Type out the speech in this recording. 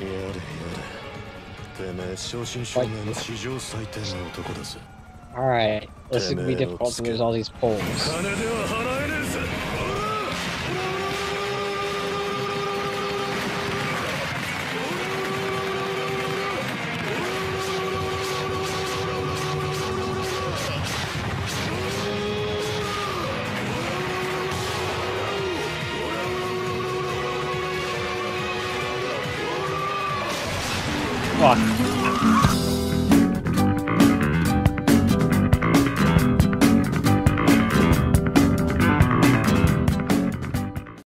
やれやれてめえ正真正銘の史上最低の男だぜ Alright, this is gonna be difficult to lose all these poles. Fuck.